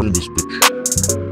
in this bitch.